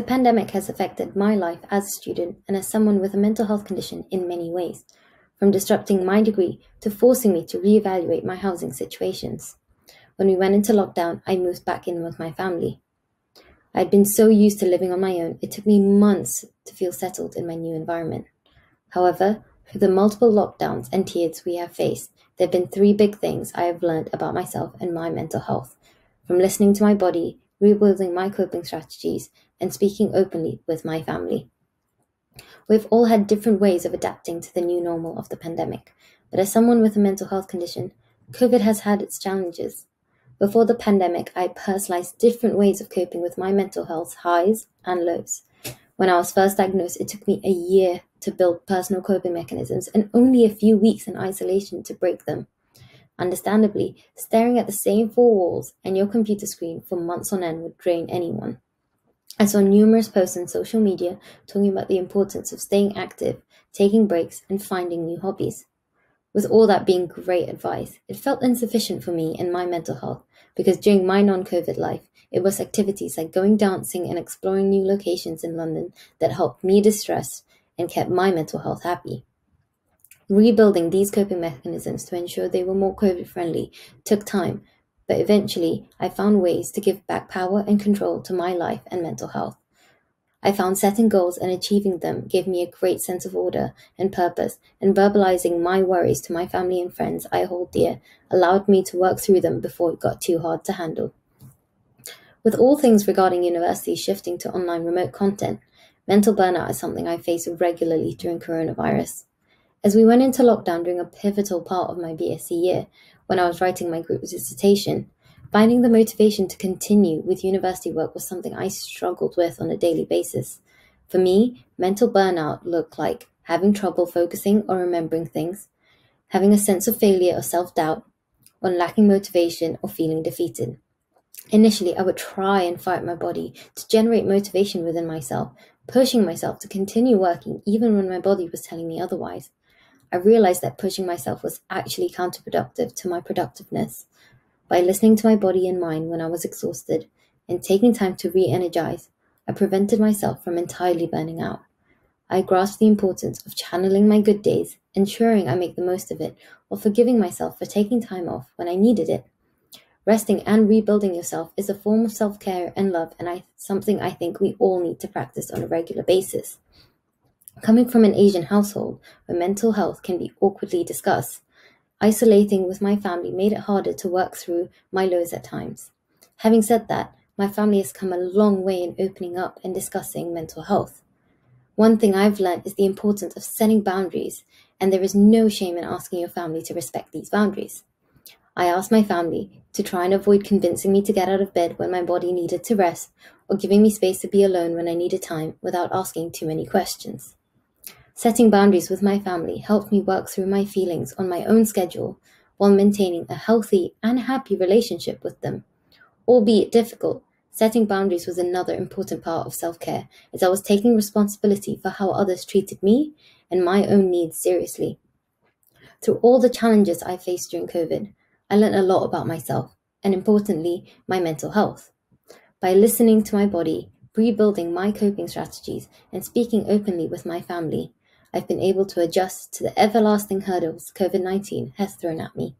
The pandemic has affected my life as a student and as someone with a mental health condition in many ways, from disrupting my degree to forcing me to reevaluate my housing situations. When we went into lockdown, I moved back in with my family. I had been so used to living on my own, it took me months to feel settled in my new environment. However, through the multiple lockdowns and tiers we have faced, there have been three big things I have learned about myself and my mental health. From listening to my body, rebuilding my coping strategies, and speaking openly with my family. We've all had different ways of adapting to the new normal of the pandemic, but as someone with a mental health condition, COVID has had its challenges. Before the pandemic, I personalized different ways of coping with my mental health highs and lows. When I was first diagnosed, it took me a year to build personal coping mechanisms and only a few weeks in isolation to break them. Understandably, staring at the same four walls and your computer screen for months on end would drain anyone. I saw numerous posts on social media talking about the importance of staying active, taking breaks, and finding new hobbies. With all that being great advice, it felt insufficient for me and my mental health because during my non COVID life, it was activities like going dancing and exploring new locations in London that helped me distress and kept my mental health happy. Rebuilding these coping mechanisms to ensure they were more COVID friendly took time, but eventually I found ways to give back power and control to my life and mental health. I found setting goals and achieving them gave me a great sense of order and purpose, and verbalizing my worries to my family and friends I hold dear allowed me to work through them before it got too hard to handle. With all things regarding university shifting to online remote content, mental burnout is something I face regularly during coronavirus. As we went into lockdown during a pivotal part of my BSc year, when I was writing my group dissertation, finding the motivation to continue with university work was something I struggled with on a daily basis. For me, mental burnout looked like having trouble focusing or remembering things, having a sense of failure or self doubt, or lacking motivation or feeling defeated. Initially, I would try and fight my body to generate motivation within myself, pushing myself to continue working even when my body was telling me otherwise. I realized that pushing myself was actually counterproductive to my productiveness. By listening to my body and mind when I was exhausted and taking time to re energize, I prevented myself from entirely burning out. I grasped the importance of channeling my good days, ensuring I make the most of it, while forgiving myself for taking time off when I needed it. Resting and rebuilding yourself is a form of self care and love, and I, something I think we all need to practice on a regular basis. Coming from an Asian household where mental health can be awkwardly discussed, isolating with my family made it harder to work through my lows at times. Having said that, my family has come a long way in opening up and discussing mental health. One thing I've learned is the importance of setting boundaries, and there is no shame in asking your family to respect these boundaries. I asked my family to try and avoid convincing me to get out of bed when my body needed to rest or giving me space to be alone when I needed time without asking too many questions. Setting boundaries with my family helped me work through my feelings on my own schedule while maintaining a healthy and happy relationship with them. Albeit difficult, setting boundaries was another important part of self care as I was taking responsibility for how others treated me and my own needs seriously. Through all the challenges I faced during COVID, I learned a lot about myself and, importantly, my mental health. By listening to my body, rebuilding my coping strategies, and speaking openly with my family, I've been able to adjust to the everlasting hurdles COVID 19 has thrown at me.